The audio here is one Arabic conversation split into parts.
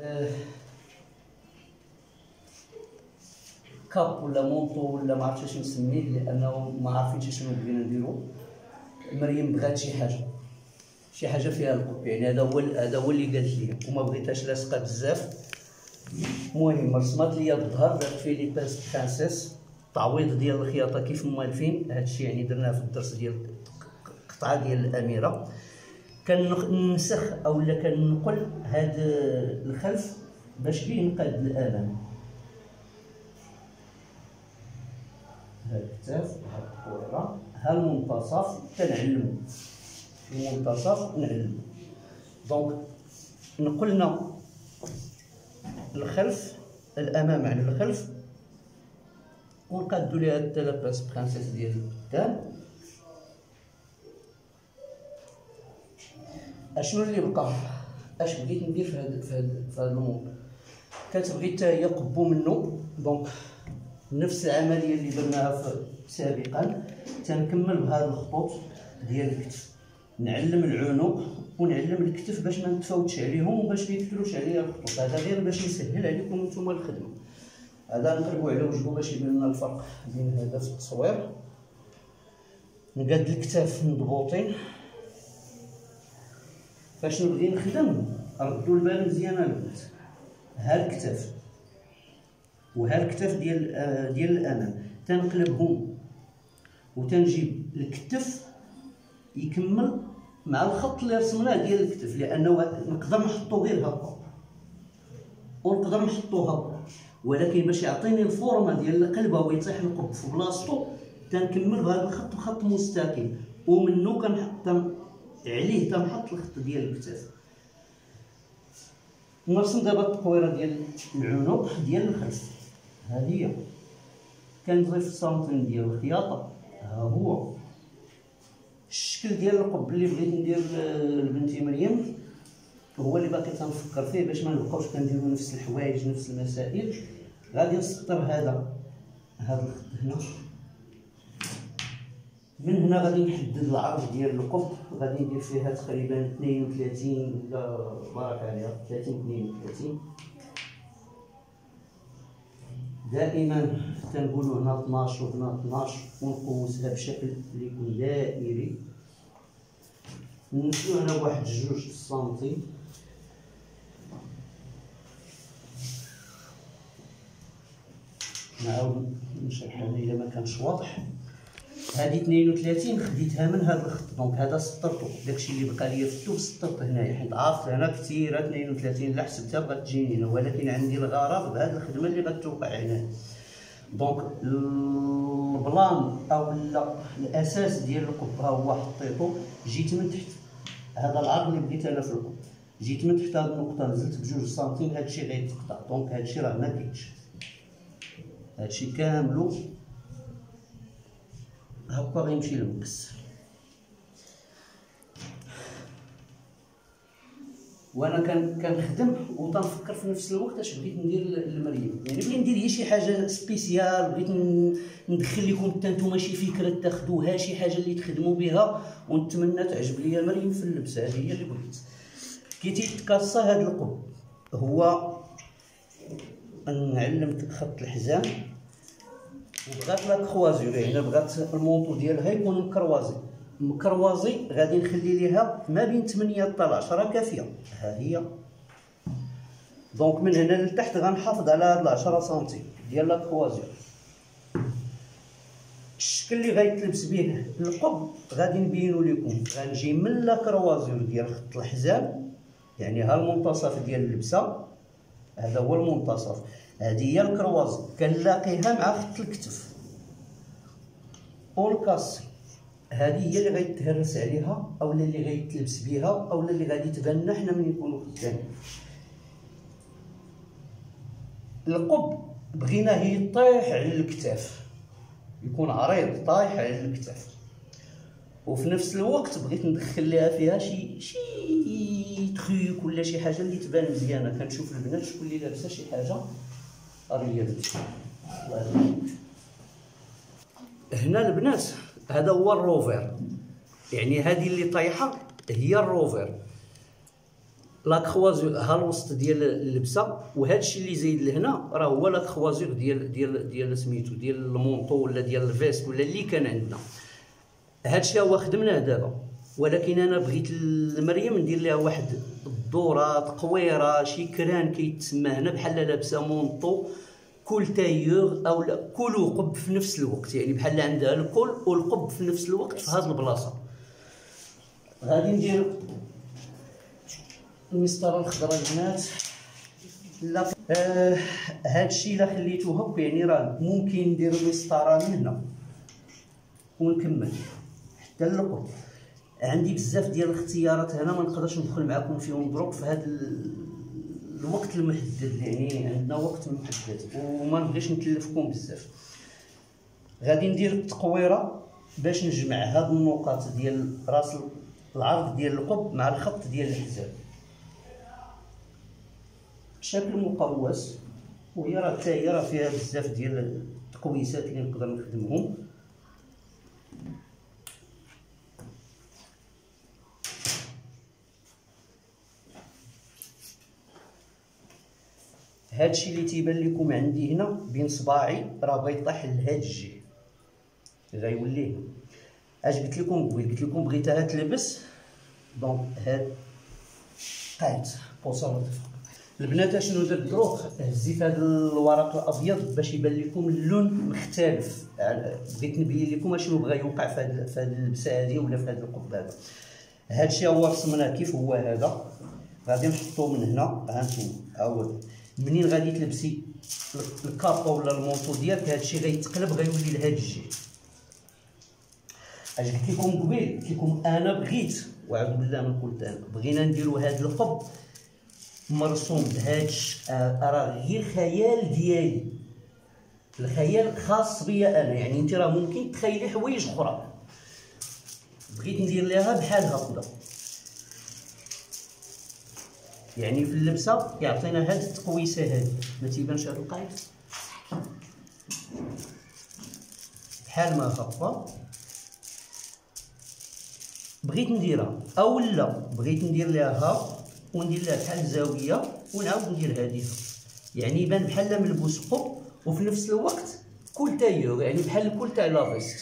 آه، cape ولا manteau ولا ما عرفتش اش نسميه لأنه ما عارفينش شنو بغينا نديرو. مريم بغات شي حاجة شي حاجة فيها القب يعني هذا هو هذا هو اللي قالت لي وما بغيتهاش لاصقة بزاف. المهم رسمات ليا بالظهر درت فيه les pinces françaises تعويض ديال الخياطة كيف موالفين هادشي يعني درناه في الدرس ديال قطعة ديال الأميرة. كنسخ اولا كنقل هاد الخلف باش بيه نقاد الامام ها الكتاف ها القويرة ها المنتصف كنعلمو المنتصف نعلمو donc نقلنا الخلف الأمام على الخلف ونقادو ليها la pince française ديال القدام أشنو اللي بقى؟ أش بغيت ندير في هاد في هاد في الموضوع كتبغي حتى هي قبو منه دونك نفس العملية اللي درناها سابقا تنكمل بهاد الخطوط ديال الكتف. نعلم العنق ونعلم الكتف باش ما نتفاوتش عليهم وباش ما يكثروش عليا الخطوط. هذا غير باش يسهل عليكم نتوما الخدمة. هذا نقلبوا على وجهه باش يبان لنا الفرق بين هذا في التصوير. نقاد الكتاف مضبوطين. فاش نبغي نخدم ردوا البال مزيان البنات ها الكتاف. وها الكتاف ديال آه ديال الأمام. تنقلبهم وتنجيب الكتف يكمل مع الخط اللي رسمناه ديال الكتف لأنه نقدر نحطو غير هكا. ونقدر نحطو هكا. ولكن باش يعطيني الفورمة ديال القلبه ويطيح القب في بلاصتو تنكمل بهذا الخط خط مستقيم. ومنه كنحط عليه تنحط الخط ديال الكتاف نرسم دابا التقويره ديال العنق ديال الخلف. هذه هي. كنضيف السنتيم ديال الخياطة. ها هو. الشكل ديال القب اللي بغيت ندير لبنتي مريم هو اللي باقي تنفكر فيه باش ما نبقاوش كنديرو نفس الحوايج نفس المسائل. غادي نسطر هذا هذا الخط هنا. من هنا غادي نحدد العرض ديال القب غادي ندير فيها تقريبا 32 ولا بارك عليها 30 32 دائما تنقولوا هنا 12 وهنا 12 ونقوسها بشكل اللي يكون دائري. نمشيو هنا بواحد جوج سنتي نعاود نشرحها إلا ما كانش واضح. هذه 32 خديتها من هذا الخط. دونك هذا سطرته داكشي اللي بقى ليا في الثوب سطرته هنايا. حيت عارف هنا كثيرة 32 لا حسبتها بغات تجيني هنا. ولكن عندي الغرض بهذه الخدمة اللي غتوقع هنا. donc ال plan أو لا الأساس ديال القب ها هو حطيته جيت من تحت. هذا العرض اللي بديت أنا في القب جيت من تحت هذه النقطة نزلت بجوج سنتيم. هادشي غيتقطع donc هادشي راه ما كاينش. هادشي كاملو هكا غيمشي المقص وأنا كنخدم وتنفكر في نفس الوقت اش بغيت ندير لمريم. يعني بغيت ندير شي حاجة spéciale بغيت ندخل لكم حتى نتوما شي فكرة تاخذوها شي حاجة اللي تخدموا بها ونتمنى تعجب ليا مريم في اللبس هذه هي اللي بغيت. كي تيتكاسا هذا القب. هو نعلمك خط الحزام. وبغات la croisure يعني بغات ال manteau ديالها يكون مكروازي. مكروازي غادي نخلي ليها ما بين 8 حتى 10 كافية. ها هي. donc من هنا لتحت غنحافظ على هاد 10 سنتي ديال لا كروازير الشكل اللي غيتلبس به القب غادي نبينو لكم. غنجي من لا كروازير ديال خط الحزام. يعني ها المنتصف ديال اللبسة. هذا هو المنتصف. هذه هي الكروازي كنلاقيها مع خط الكتف. والكاس هذه هي اللي غيتهرس عليها أو اللي غيتلبس بها أو اللي غادي تبان لنا حنا ملي نكونوا خدامين القب. بغيناه يطيح على الكتاف. يكون عريض طايح على الكتاف. وفي نفس الوقت بغيت ندخل لها فيها شي شي تخيك ولا شي حاجة اللي تبان مزيانة. كنشوف البنات شكون اللي لابسة شي حاجة. هنا البنات هذا هو الروفر. يعني هذه اللي طايحة هي الروفر. la croisure ها الوسط ديال اللبسة وهذا الشيء اللي زايد لهنا راه هو la croisure ديال ديال ديال سميتو ديال ال manteau ولا ديال ال veste ولا اللي كان عندنا. هذا الشيء هو خدمناه دابا. ولكن أنا بغيت لمريم ندير لها واحد الدورة تقويرة شي cran كيتسمى هنا بحال لابسة manteau col tailleur أو col وقب في نفس الوقت يعني بحال عندها ال col والقب في نفس الوقت في هذه البلاصة. غادي ندير المسطرة الخضراء البنات لا آه هاد الشيء إلا خليته هك يعني راه ممكن ندير المسطره من هنا. ونكمل. حتى اللقط عندي بزاف ديال الاختيارات هنا ما نقدرش ندخل معكم فيهم دروك في هذا الوقت المحدد يعني عندنا وقت محدد وما نبغيش نكلفكم بزاف. غادي ندير التقويرة باش نجمع هاد النقاط ديال راس العرض ديال القب مع الخط ديال الحزام بشكل مقوس وهي راه حتى هي راه فيها بزاف ديال التقويسات اللي نقدر نخدمهم. هادشي اللي تيبان لكم عندي هنا بين صباعي راه بغا يطيح لهاد الجهة. غيولي هنا أش قلت لكم؟ قبيل قلت لكم بغيتها تلبس. donc هاد قاعد. بوصه البنات اشنو درت؟ دروك هزيت هذا الورق الأبيض باش يبان لكم اللون مختلف. بغيت نبين لكم اشنو بغا يوقع في هذه في هذه اللبسة هذه ولا في هذا القب هذا. هادشي هو رسمناه كيف هو هذا. غادي نحطو من هنا. ها أنتم أول. منين غادي تلبسي الكابا ولا المونطو ديالك هادشي غيتقلب غيولي لهاد الجهه اش قلت لكم قبيل؟ قلت لكم أنا بغيت واعوذ بالله من قلت أنا بغينا نديرو هاد القب مرسوم بهاد آه، راه غير خيال ديالي. الخيال خاص بيا أنا يعني أنت راه ممكن تخيلي حوايج أخرى. بغيت ندير ليها بحال هكذا. يعني في اللبسة يعطينا هاد التقويسة هادي. ما تيبانش هاد القايد؟ بحال ما هكا. بغيت نديرها. أو لا بغيت ندير لها ها وندير لها بحال الزاويه ونعاود ندير هذه يعني يبان بحال ملبوس قب وفي نفس الوقت col tailleur يعني بحال ال col تاع la veste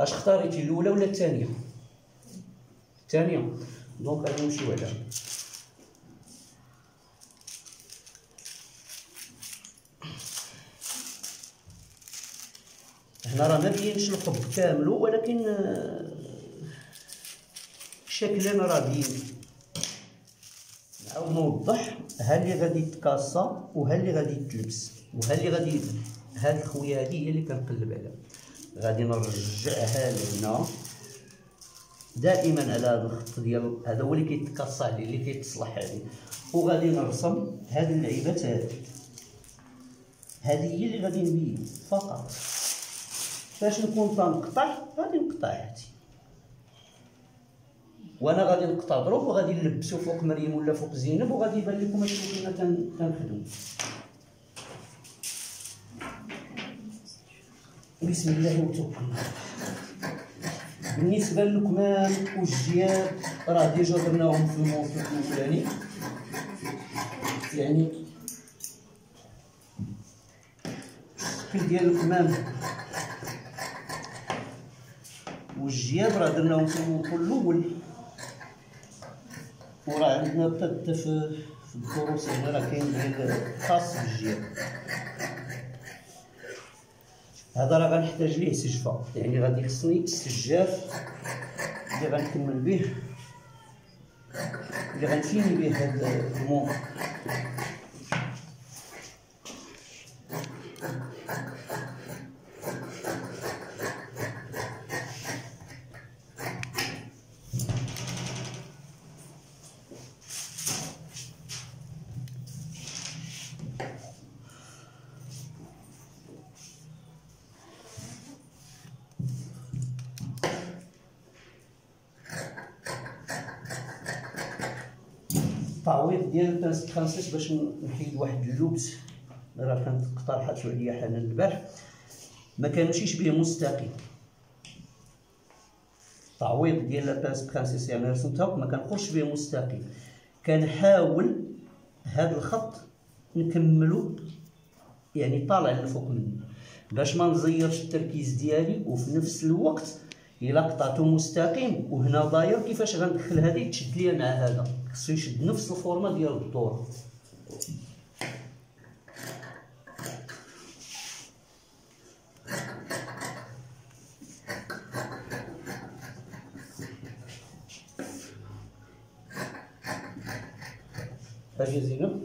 أش اختاريتي؟ الأولى ولا الثانية؟ الثانية. donc غادي نمشيو عليها هنا راه ما بينش القب كاملو ولكن آه، شكلا راه بين نعاود نوضح ها اللي غادي تكاسا وها اللي غادي تلبس وها اللي غادي هاد الخويه هادي هي اللي كنقلب عليها. غادي نرجعها لهنا. دائما على هذا الخط ديال هذا هو اللي كيتكاسا عليه اللي كيتصلح عليه. وغادي نرسم هاد اللعيبات هادي هذه هي اللي غادي نبين فقط. فاش نكون تنقطع غادي نقطع هادي. وأنا غادي نقطع ظروف وغادي نلبسو فوق مريم ولا فوق زينب وغادي يبان لكم اشنو كنا كنخدمو. بسم الله وتوكلنا بالنسبة للكمام والجياب راه ديجا درناهم في الموقف الفلاني. يعني الشكل ديال الكمام والجياب راه درناهم في الموقف الأول وراه عندنا حتى في الدروس هنا راه كاين خاص بالجياب هذا راه غنحتاج ليه سجفة. يعني غادي خصني السجاف اللي غنكمل به اللي غنفيني به هذا المون التعويض ديال البنس فرانسيس باش نحيد واحد اللبس راه كانت اقترحات عليا حنان البارح. ما كانوش يشبه مستقيم. التعويض ديال لاباس فرانسيس يعني رسمتها ما كنقولش به مستقيم. كنحاول هذا الخط نكملو يعني طالع للفوق منه. باش ما نزيرش التركيز ديالي وفي نفس الوقت إلا قطعته مستقيم وهنا داير كيفاش غندخل هذا يتشد ليا مع هذا. خصو يشد نفس الفورمه ديال الدوره أجي زينب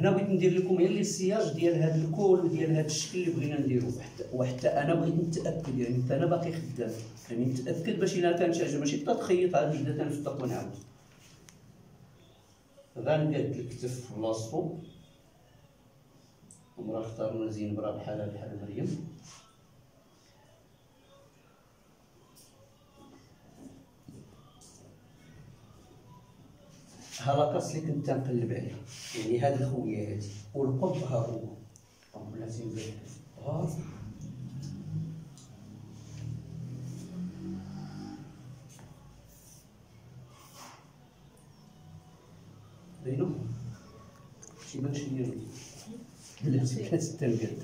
هنا بغيت ندير لكم غير السياج ديال هذا الكول وديال هذا الشكل اللي بغينا نديرو. وحتى وحتى أنا بغيت نتأكد يعني حتى أنا باقي خدام. يعني نتأكد باش إلا كانت شي حاجة ماشي تخيط عاد نبدا تنفتق ونعاود. غنقاد الكتف في بلاصتو ومرا اختارنا زين برا بحالها بحال مريم. لاكاس اللي كنت تنقلب عليها يعني هاد الخويه هادي والقب ها هو. ها بينو شي باش نديرو لا كاس التنقاد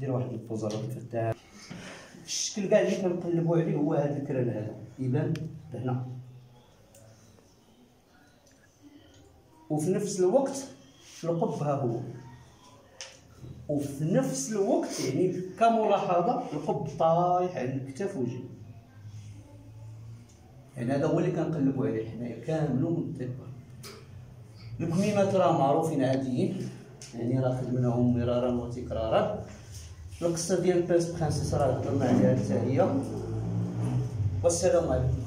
دير واحد فتاح الشكل كاع اللي كنقلبو عليه هو هذا الكران هذا. يبان هنا. وفي نفس الوقت القطب ها هو. وفي نفس الوقت يعني كملاحظة القطب طايح على الكتاف وجهي. يعني هذا هو اللي كنقلبوا عليه حنايا كامل ومنطبق. الكميمات راه معروفين عاديين يعني راه خدمناهم مرارا وتكرارا. القصة ديال البيرس برانسيس راه هضرنا عليها حتى هي. والسلام عليكم.